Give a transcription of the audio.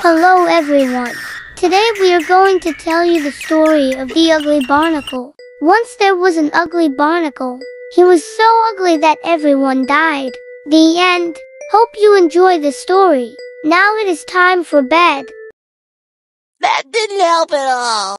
Hello everyone. Today we are going to tell you the story of the ugly barnacle. Once there was an ugly barnacle. He was so ugly that everyone died. The end. Hope you enjoy the story. Now it is time for bed. That didn't help at all.